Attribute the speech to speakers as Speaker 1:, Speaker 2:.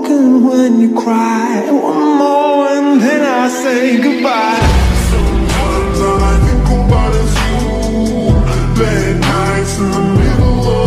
Speaker 1: broken when you cry One more and then I say goodbye Sometimes I think about is you Late nights in the middle of.